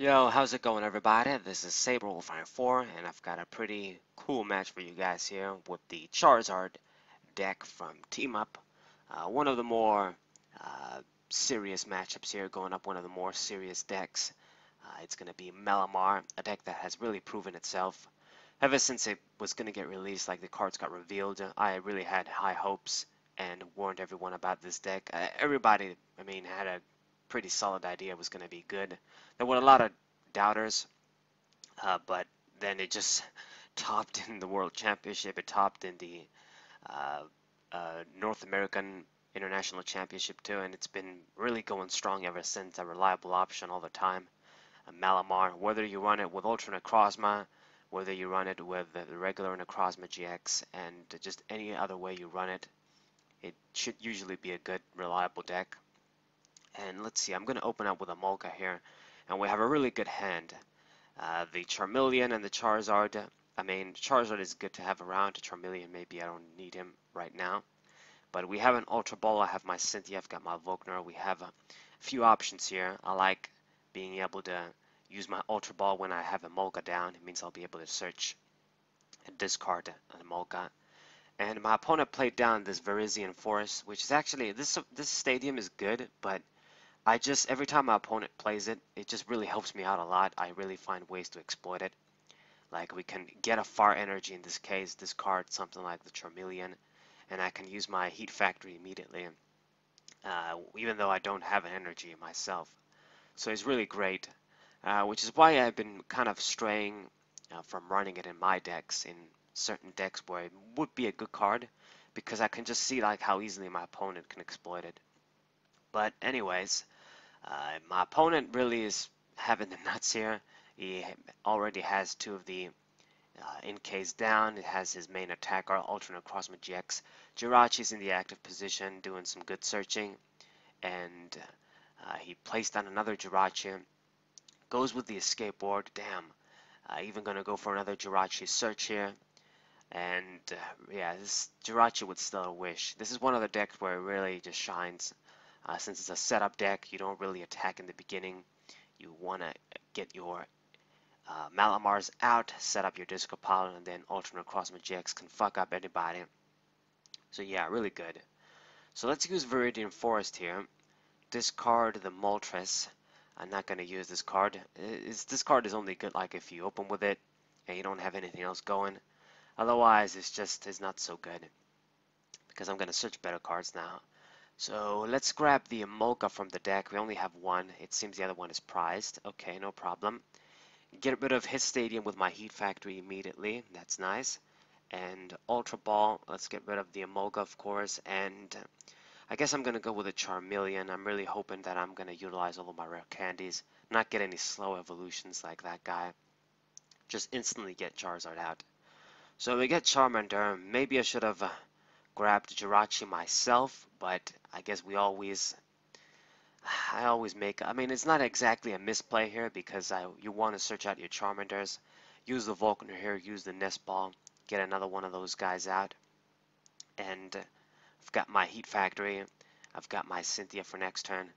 Yo, how's it going everybody? This is Saber4 and I've got a pretty cool match for you guys here with the Charizard deck from Team Up. Uh, one of the more uh, serious matchups here, going up one of the more serious decks. Uh, it's going to be Malamar, a deck that has really proven itself. Ever since it was going to get released, like the cards got revealed, I really had high hopes and warned everyone about this deck. Uh, everybody, I mean, had a pretty solid idea was going to be good. There were a lot of doubters, uh, but then it just topped in the World Championship. It topped in the uh, uh, North American International Championship too, and it's been really going strong ever since. A reliable option all the time. Malamar, whether you run it with Ultra Necrozma, whether you run it with the regular Necrozma GX, and just any other way you run it, it should usually be a good, reliable deck. And let's see, I'm going to open up with a Emolga here. And we have a really good hand. Uh, the Charmeleon and the Charizard. I mean, Charizard is good to have around. Charmeleon, maybe I don't need him right now. But we have an Ultra Ball. I have my Cynthia. I've got my Volkner. We have a few options here. I like being able to use my Ultra Ball when I have a Emolga down. It means I'll be able to search and discard a Emolga. And my opponent played down this Viridian Forest, which is actually, this this stadium is good, but I just, every time my opponent plays it, it just really helps me out a lot. I really find ways to exploit it. Like we can get a far energy in this case, discard something like the Charmeleon, and I can use my Heat Factory immediately, uh, even though I don't have an energy myself. So it's really great, uh, which is why I've been kind of straying uh, from running it in my decks, in certain decks where it would be a good card, because I can just see like how easily my opponent can exploit it. But anyways, uh, my opponent really is having the nuts here. He already has two of the uh, Inkays down. It has his main attacker, Ultra Necrozma GX. Jirachi's in the active position, doing some good searching. And uh, he placed on another Jirachi. Goes with the escape board. Damn. Uh, even going to go for another Jirachi search here. And uh, yeah, this Jirachi would still wish. This is one of the decks where it really just shines. Uh, since it's a setup deck, you don't really attack in the beginning. You want to get your uh, Malamars out, set up your discard pile, and then Ultra Necrozma GX can fuck up anybody. So yeah, really good. So let's use Viridian Forest here. Discard the Moltres. I'm not going to use this card. It's, this card is only good like if you open with it and you don't have anything else going. Otherwise, it's just it's not so good. Because I'm going to search better cards now. So let's grab the Emolga from the deck. We only have one. It seems the other one is prized. Okay, no problem. Get rid of his stadium with my Heat Factory immediately. That's nice. And Ultra Ball. Let's get rid of the Emolga, of course. And I guess I'm going to go with a Charmeleon. I'm really hoping that I'm going to utilize all of my rare candies. Not get any slow evolutions like that guy. Just instantly get Charizard out. So we get Charmander. Maybe I should have... Uh, Grabbed Jirachi myself, but I guess we always I always make I mean it's not exactly a misplay here because I you want to search out your Charmanders use the Volkner here use the Nest Ball get another one of those guys out. And I've got my Heat Factory I've got my Cynthia for next turn.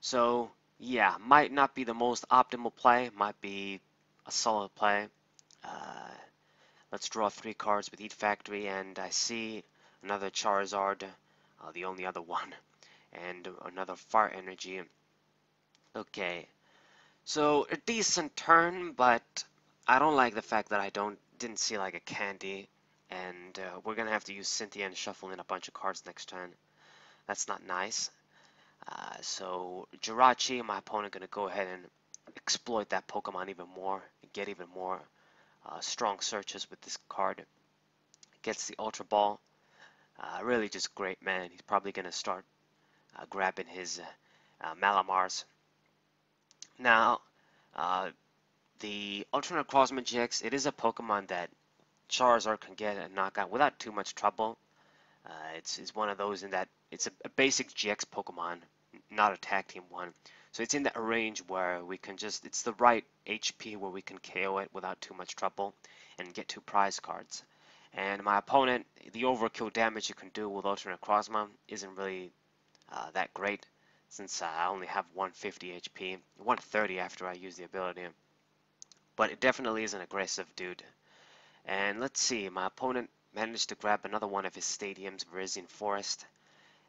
So yeah might not be the most optimal play might be a solid play. Uh, let's draw three cards with Heat Factory and I see another Charizard, uh, the only other one, and another Fire Energy. Okay, so a decent turn, but I don't like the fact that I don't didn't see like a candy, and uh, we're gonna have to use Cynthia and shuffle in a bunch of cards next turn. That's not nice. Uh, so Jirachi, my opponent, gonna go ahead and exploit that Pokemon even more, get even more uh, strong searches with this card. Gets the Ultra Ball. Uh, really just great man. He's probably going to start uh, grabbing his uh, Malamars. Now, uh, the Ultra Necrozma GX, it is a Pokemon that Charizard can get a knockout without too much trouble. Uh, it's, it's one of those in that it's a, a, basic GX Pokemon, not a tag team one. So it's in that range where we can just, it's the right HP where we can KO it without too much trouble and get two prize cards. And my opponent, the overkill damage you can do with Ultra Necrozma isn't really uh, that great. since I only have 150 HP, 130 after I use the ability. But it definitely is an aggressive dude. And let's see, my opponent managed to grab another one of his stadiums, Viridian Forest.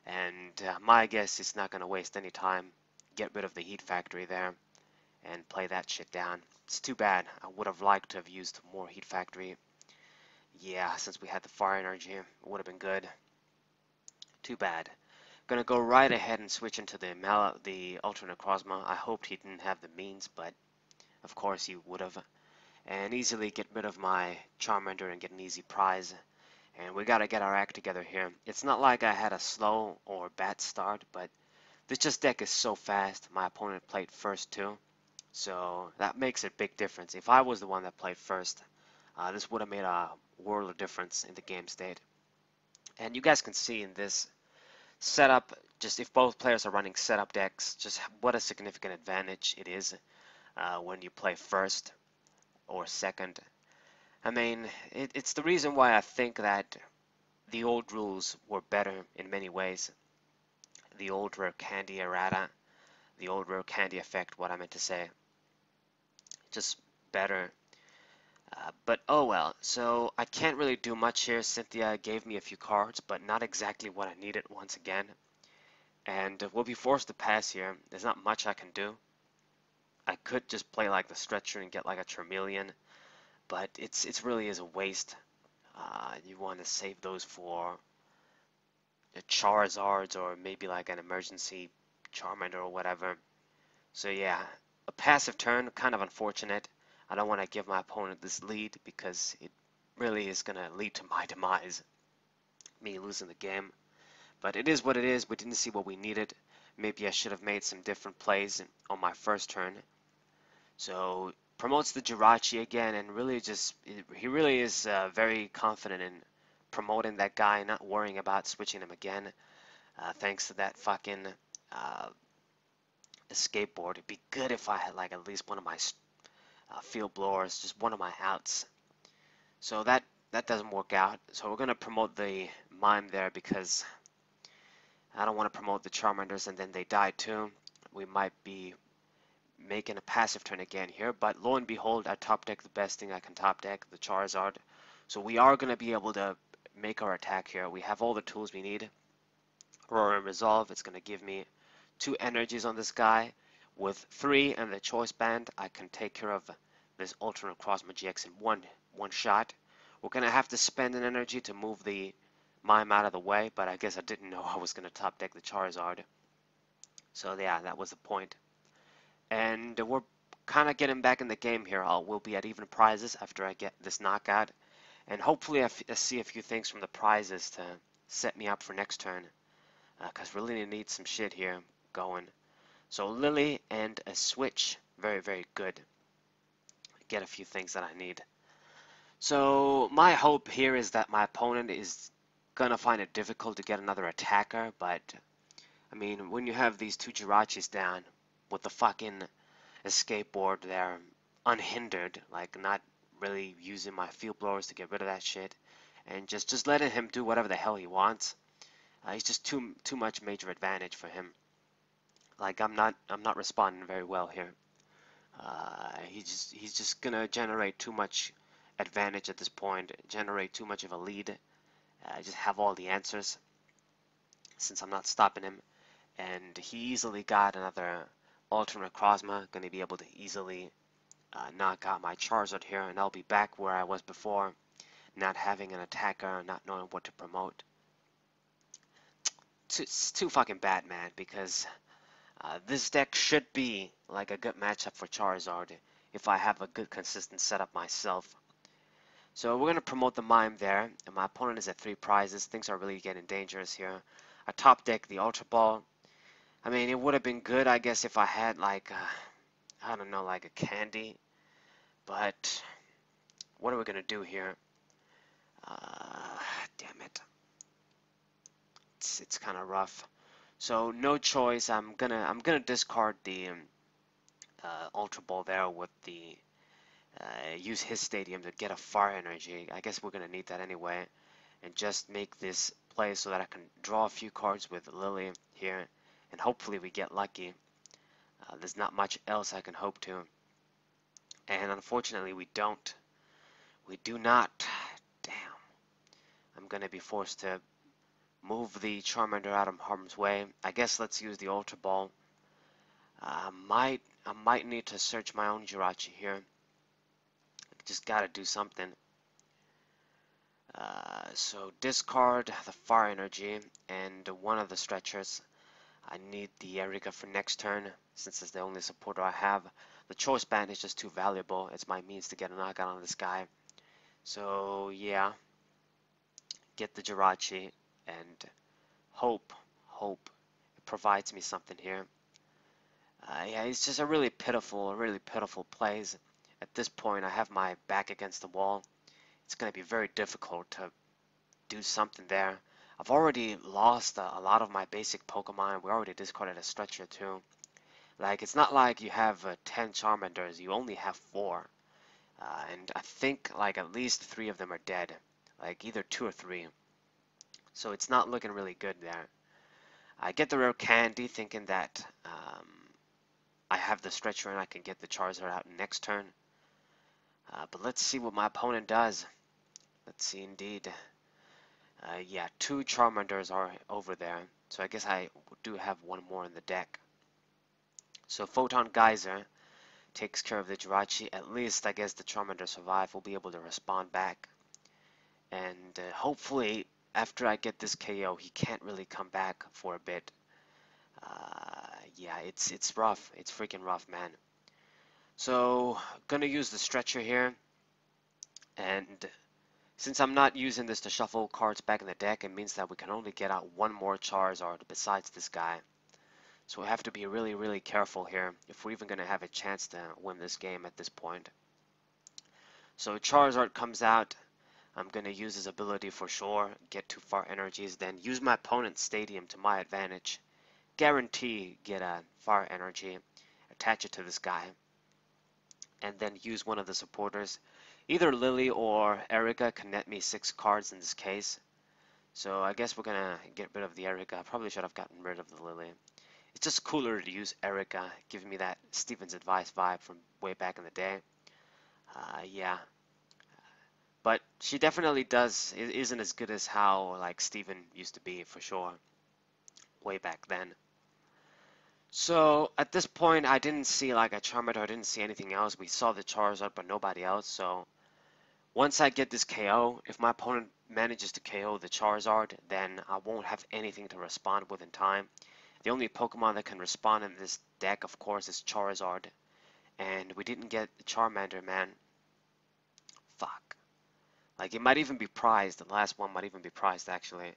And uh, my guess is not going to waste any time. Get rid of the heat factory there and play that shit down. It's too bad. I would have liked to have used more heat factory. Yeah, since we had the fire energy, it would have been good. Too bad. Gonna go right ahead and switch into the Mal the Ultra Necrozma. I hoped he didn't have the means, but of course he would have. And easily get rid of my Charmander and get an easy prize. And we gotta get our act together here. It's not like I had a slow or bad start, but this just deck is so fast. My opponent played first too. So that makes a big difference. If I was the one that played first, uh, this would have made a world of difference in the game state. And you guys can see in this setup, just if both players are running setup decks, just what a significant advantage it is uh, when you play first or second. I mean, it, it's the reason why I think that the old rules were better in many ways. The old rare candy errata, the old rare candy effect, what I meant to say. Just better. Uh, but oh well, so I can't really do much here. Cynthia gave me a few cards, but not exactly what I needed once again. And we'll be forced to pass here. There's not much I can do. I could just play like the stretcher and get like a Charmeleon, but it's it's really is a waste. Uh, you want to save those for Charizards or maybe like an emergency Charmander or whatever. So yeah, a passive turn, kind of unfortunate. I don't want to give my opponent this lead because it really is going to lead to my demise, me losing the game. But it is what it is. We didn't see what we needed. Maybe I should have made some different plays on my first turn. So promotes the Jirachi again and really just, he really is uh, very confident in promoting that guy, not worrying about switching him again. Uh, thanks to that fucking uh, skateboard. It'd be good if I had like at least one of my uh, field is just one of my outs. So that that doesn't work out. So we're going to promote the mime there because I don't want to promote the Charmanders and then they die too. We might be making a passive turn again here, but lo and behold, I top deck the best thing I can top deck, the Charizard. So we are going to be able to make our attack here. We have all the tools we need. Roaring Resolve, it's going to give me two energies on this guy. With three and the choice band, I can take care of this Ultra Necrozma GX in one one shot. We're gonna have to spend an energy to move the mime out of the way, but I guess I didn't know I was gonna top deck the Charizard. So yeah, that was the point. And we're kind of getting back in the game here. I'll, we'll be at even prizes after I get this knockout. And hopefully I, see a few things from the prizes to set me up for next turn. Because uh, really need some shit here going. So Lillie and a switch, very, very good. Get a few things that I need. So my hope here is that my opponent is gonna find it difficult to get another attacker, but I mean, when you have these two Jirachis down with the fucking escape board there unhindered, like not really using my field blowers to get rid of that shit, and just just letting him do whatever the hell he wants, uh, he's just too too much major advantage for him. Like I'm not I'm not responding very well here. Uh, he's just he's just gonna generate too much advantage at this point, generate too much of a lead. Uh, just have all the answers since I'm not stopping him. And he easily got another Ultra Necrozma, gonna be able to easily uh, knock out my Charizard here, and I'll be back where I was before, not having an attacker, not knowing what to promote. It's too fucking bad, man, because uh, this deck should be like a good matchup for Charizard if I have a good consistent setup myself. So we're going to promote the Mime there, and my opponent is at 3 prizes. Things are really getting dangerous here. I top deck the Ultra Ball. I mean, it would have been good, I guess, if I had like, a, I don't know, like a candy. But what are we going to do here? Uh, damn it. It's, it's kind of rough. So no choice. I'm gonna I'm gonna discard the um, uh, Ultra Ball there with the uh, use his stadium to get a fire energy. I guess we're gonna need that anyway, and just make this play so that I can draw a few cards with Lillie here and hopefully we get lucky. Uh, there's not much else I can hope to. And unfortunately we don't. We do not. Damn. I'm to be forced to move the Charmander out of harm's way. I guess let's use the Ultra Ball. I might, I might need to search my own Jirachi here. Just gotta do something. Uh, so discard the Fire Energy and one of the stretchers. I need the Erika for next turn since it's the only supporter I have. The Choice Band is just too valuable. It's my means to get a knockout on this guy. So yeah, get the Jirachi and hope, hope it provides me something here. Uh, yeah, it's just a really pitiful, really pitiful plays. At this point, I have my back against the wall. It's going to be very difficult to do something there. I've already lost a, a lot of my basic Pokemon. We already discarded a Stretcher too. Like, it's not like you have uh, 10 Charmanders. You only have 4. Uh, and I think, like, at least 3 of them are dead. Like, either 2 or 3. So it's not looking really good there. I get the rare candy thinking that um, I have the stretcher and I can get the Charizard out next turn. Uh, but let's see what my opponent does. Let's see indeed. Uh, yeah, two Charmanders are over there. So I guess I do have one more in the deck. So Photon Geyser takes care of the Jirachi. At least I guess the Charmander survive will be able to respond back. And uh, hopefully after I get this KO he can't really come back for a bit. Uh, yeah, it's it's rough. It's freaking rough, man. So, gonna use the stretcher here. And since I'm not using this to shuffle cards back in the deck, it means that we can only get out one more Charizard besides this guy. So we have to be really, really careful here if we're even going to have a chance to win this game at this point. So Charizard comes out. I'm going to use his ability for sure, get two far energies, then use my opponent's stadium to my advantage guarantee get a far energy, attach it to this guy, and then use one of the supporters. Either Lillie or Erika can net me six cards in this case. So I guess we're gonna get rid of the Erika. I probably should have gotten rid of the Lillie. It's just cooler to use Erika, giving me that Steven's advice vibe from way back in the day. Uh, yeah. But she definitely does, isn't as good as how like Steven used to be for sure. Way back then. So at this point, I didn't see like a Charmander, I didn't see anything else. We saw the Charizard, but nobody else. So once I get this KO, if my opponent manages to KO the Charizard, then I won't have anything to respond with in time. The only Pokemon that can respond in this deck, of course, is Charizard. And we didn't get the Charmander, man. Fuck. Like, it might even be prized. The last one might even be prized, actually.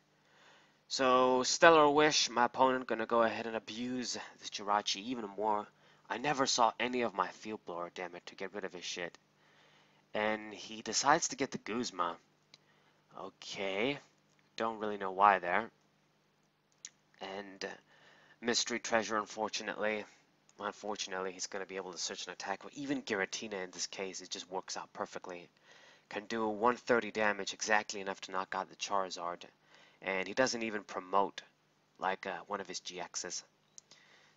So, Stellar Wish, my opponent, gonna go ahead and abuse the Jirachi even more. I never saw any of my Field Blower, damn it, to get rid of his shit. And he decides to get the Guzma. Okay, don't really know why there. And uh, Mystery Treasure, unfortunately. Unfortunately, he's going to be able to search and attack. But even Giratina in this case, it just works out perfectly. Can do 130 damage, exactly enough to knock out the Charizard and he doesn't even promote like uh, one of his GXs.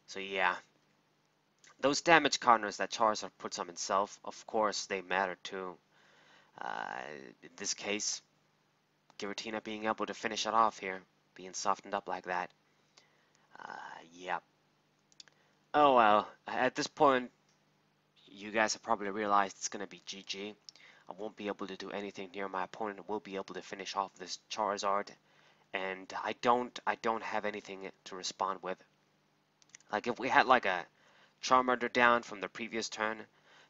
So yeah, those damage counters that Charizard puts on himself, of course, they matter too. Uh, in this case, Giratina being able to finish it off here, being softened up like that. Uh, yeah. Oh well, at this point, you guys have probably realized it's going to be GG. I won't be able to do anything here. My opponent will be able to finish off this Charizard and I don't I don't have anything to respond with. Like if we had like a Charmander down from the previous turn,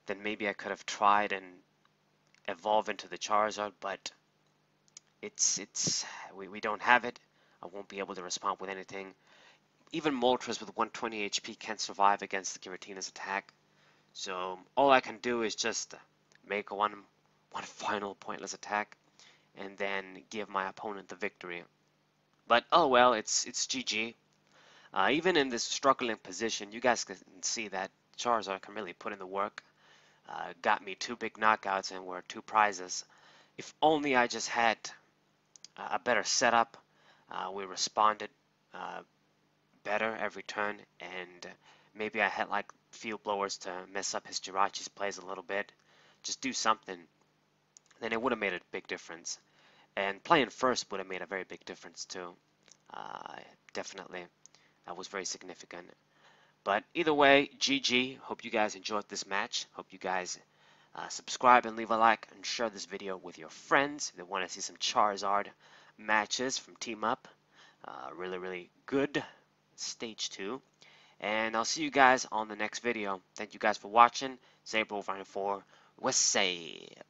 then maybe I could have tried and evolve into the Charizard, but it's it's we, we don't have it. I won't be able to respond with anything. Even Moltres with 120 HP can't survive against the Giratina's attack. So all I can do is just make one one final pointless attack and then give my opponent the victory. But oh well, it's it's GG. Uh, even in this struggling position, you guys can see that Charizard can really put in the work. Uh, got me two big knockouts and were two prizes. If only I just had a better setup. Uh, we responded uh, better every turn, and maybe I had like field blowers to mess up his Jirachi's plays a little bit. Just do something. Then it would have made a big difference. And playing first would have made a very big difference too. Uh, definitely. That was very significant. But either way, GG. Hope you guys enjoyed this match. Hope you guys uh, subscribe and leave a like and share this video with your friends that want to see some Charizard matches from Team Up. Uh, really, really good. Stage 2. And I'll see you guys on the next video. Thank you guys for watching. Sabre 4 West Side.